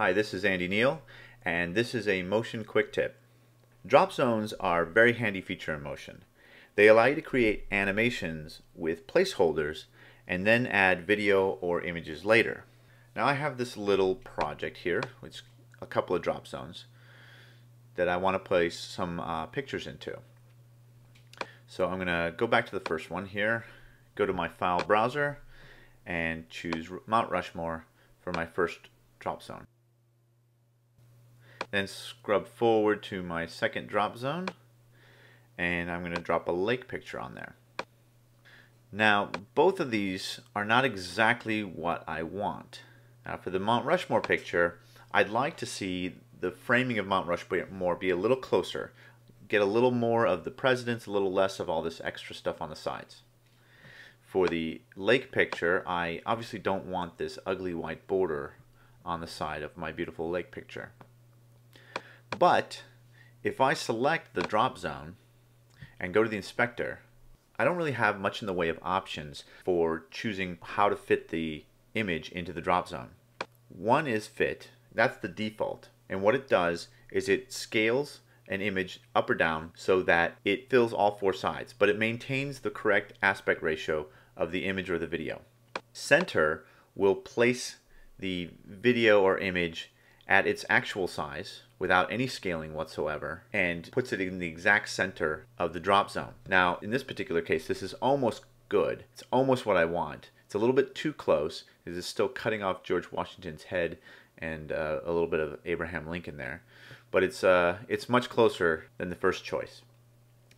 Hi, this is Andy Neil, and this is a Motion Quick Tip. Drop zones are a very handy feature in Motion. They allow you to create animations with placeholders and then add video or images later. Now I have this little project here, which a couple of drop zones that I want to place some uh, pictures into. So I'm going to go back to the first one here, go to my file browser, and choose Mount Rushmore for my first drop zone. Then scrub forward to my second drop zone and I'm going to drop a lake picture on there. Now both of these are not exactly what I want. Now for the Mount Rushmore picture I'd like to see the framing of Mount Rushmore be a little closer, get a little more of the presidents, a little less of all this extra stuff on the sides. For the lake picture, I obviously don't want this ugly white border on the side of my beautiful lake picture. But if I select the drop zone and go to the inspector, I don't really have much in the way of options for choosing how to fit the image into the drop zone. One is fit, that's the default. And what it does is it scales an image up or down so that it fills all four sides, but it maintains the correct aspect ratio of the image or the video. Center will place the video or image at its actual size without any scaling whatsoever and puts it in the exact center of the drop zone. Now, in this particular case, this is almost good. It's almost what I want. It's a little bit too close. It is still cutting off George Washington's head and uh, a little bit of Abraham Lincoln there. But it's, uh, it's much closer than the first choice.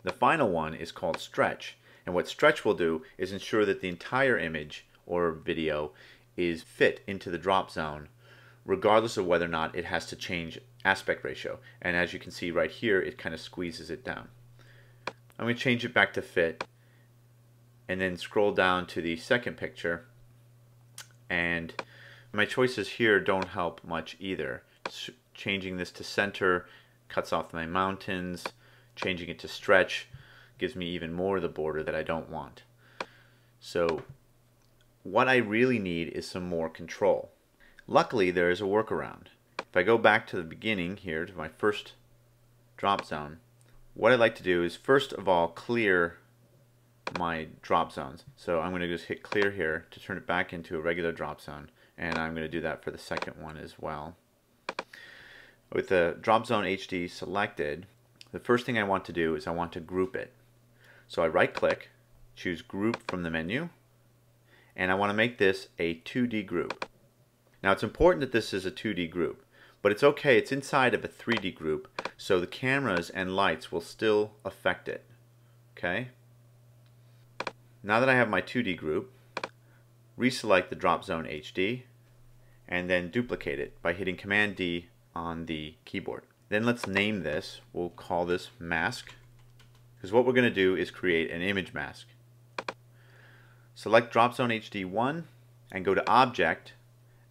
The final one is called stretch. And what stretch will do is ensure that the entire image or video is fit into the drop zone regardless of whether or not it has to change aspect ratio. And as you can see right here, it kind of squeezes it down. I'm going to change it back to fit and then scroll down to the second picture and my choices here don't help much either. Changing this to center cuts off my mountains, changing it to stretch gives me even more of the border that I don't want. So what I really need is some more control. Luckily, there is a workaround. If I go back to the beginning here to my first drop zone, what I'd like to do is first of all clear my drop zones. So I'm going to just hit clear here to turn it back into a regular drop zone and I'm going to do that for the second one as well. With the drop zone HD selected, the first thing I want to do is I want to group it. So I right click, choose group from the menu, and I want to make this a 2D group. Now it's important that this is a 2D group, but it's okay, it's inside of a 3D group, so the cameras and lights will still affect it. Okay? Now that I have my 2D group, reselect the drop zone HD, and then duplicate it by hitting Command D on the keyboard. Then let's name this. We'll call this mask, because what we're going to do is create an image mask. Select Drop Zone HD 1 and go to Object,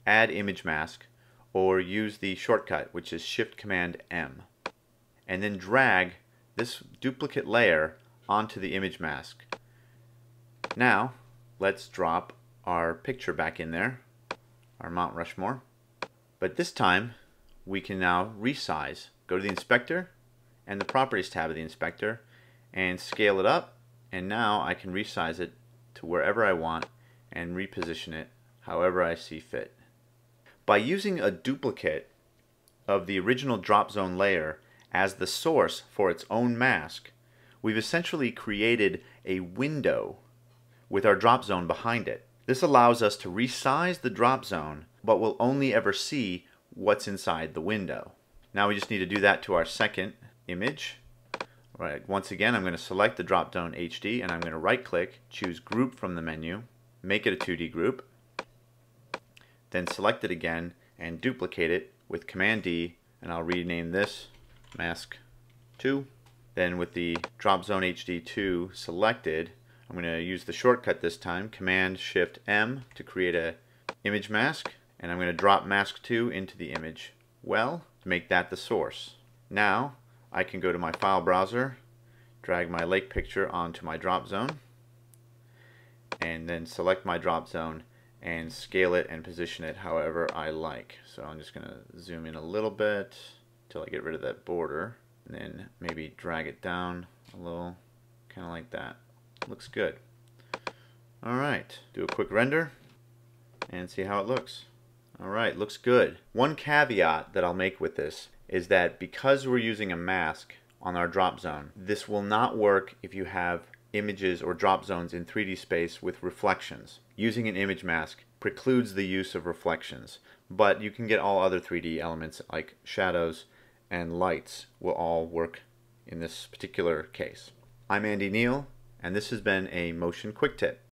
add image mask or use the shortcut which is shift command M and then drag this duplicate layer onto the image mask. Now let's drop our picture back in there, our Mount Rushmore. But this time we can now resize. Go to the inspector and the properties tab of the inspector and scale it up and now I can resize it to wherever I want and reposition it however I see fit. By using a duplicate of the original drop zone layer as the source for its own mask, we've essentially created a window with our drop zone behind it. This allows us to resize the drop zone, but we'll only ever see what's inside the window. Now we just need to do that to our second image. All right, once again, I'm going to select the drop zone HD and I'm going to right click, choose group from the menu, make it a 2D group, then select it again and duplicate it with Command D and I'll rename this mask 2 then with the drop zone HD2 selected I'm going to use the shortcut this time Command Shift M to create a image mask and I'm going to drop mask 2 into the image well to make that the source. Now I can go to my file browser drag my lake picture onto my drop zone and then select my drop zone and scale it and position it however I like. So I'm just going to zoom in a little bit until I get rid of that border and then maybe drag it down a little kind of like that. Looks good. Alright, do a quick render and see how it looks. Alright, looks good. One caveat that I'll make with this is that because we're using a mask on our drop zone, this will not work if you have images or drop zones in 3D space with reflections. Using an image mask precludes the use of reflections, but you can get all other 3D elements like shadows and lights will all work in this particular case. I'm Andy Neil, and this has been a Motion Quick Tip.